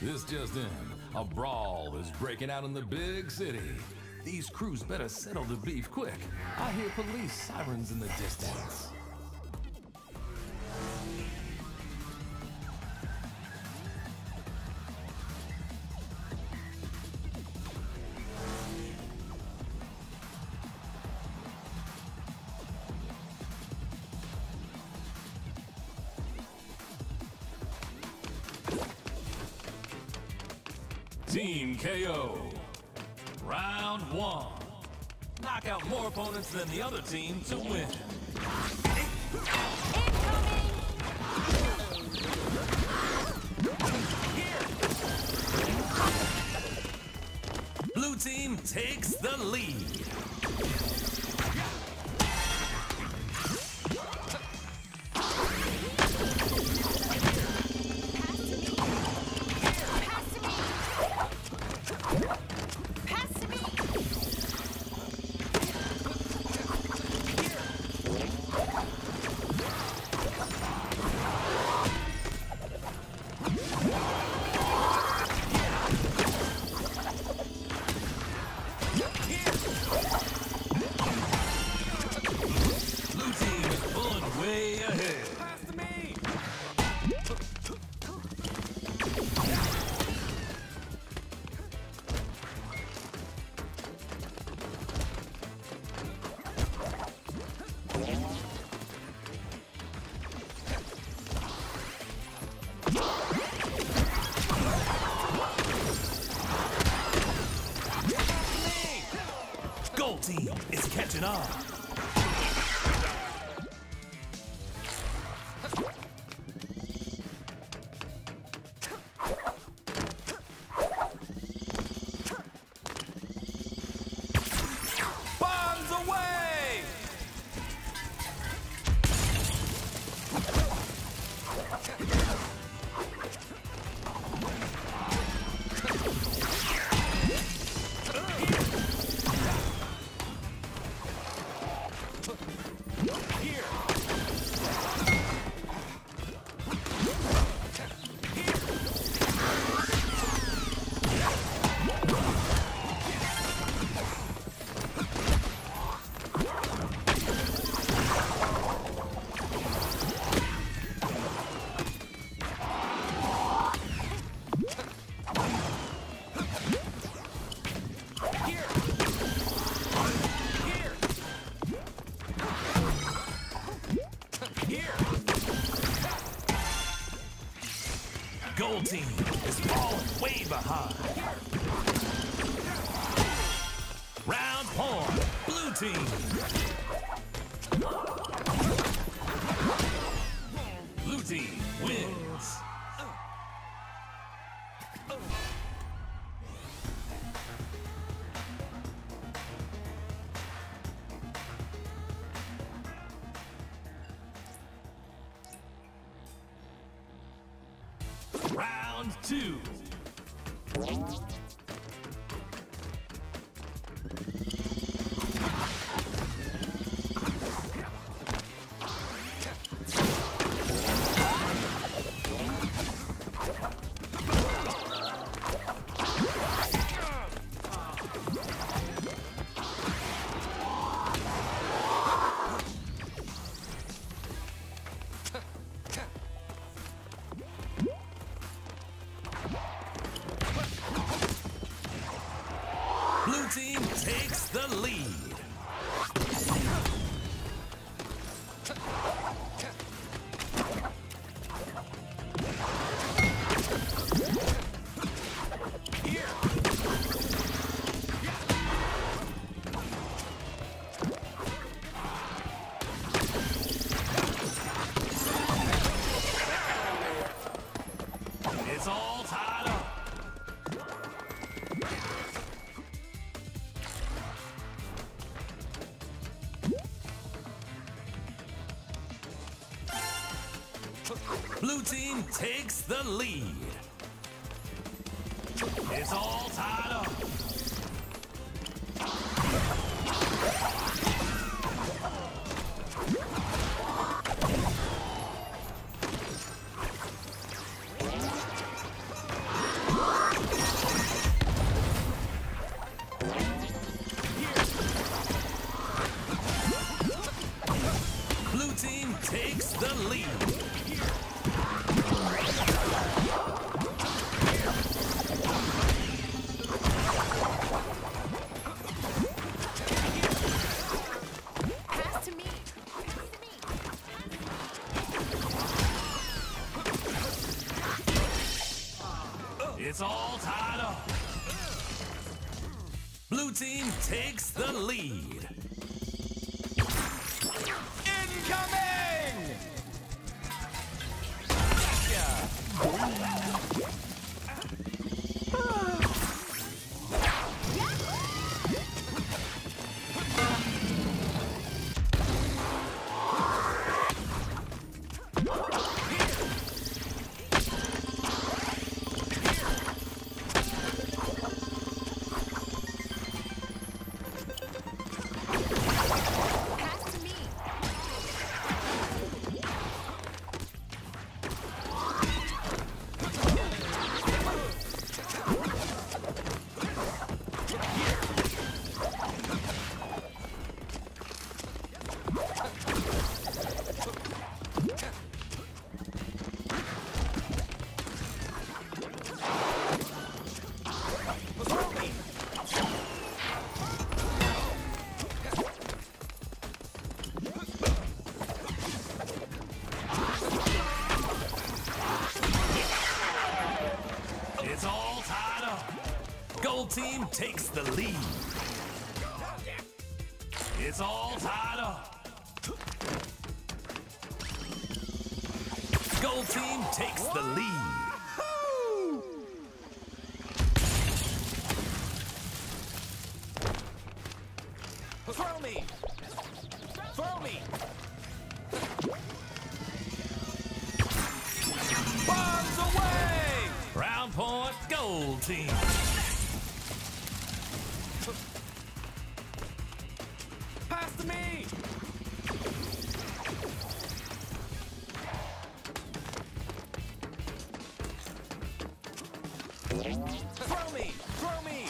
This just in. A brawl is breaking out in the big city. These crews better settle the beef quick. I hear police sirens in the distance. Team KO. Round one. Knock out more opponents than the other team to win. Blue team takes the lead. Is Round two. The lead. Blue team takes the lead. It's all tied up. Blue team takes the lead. It's all tied up. Blue team takes the lead. Team takes the lead. It's all tied up. Gold team takes the lead. Throw me! Throw me! Bombs away! Round point, gold team. Throw me! Throw me!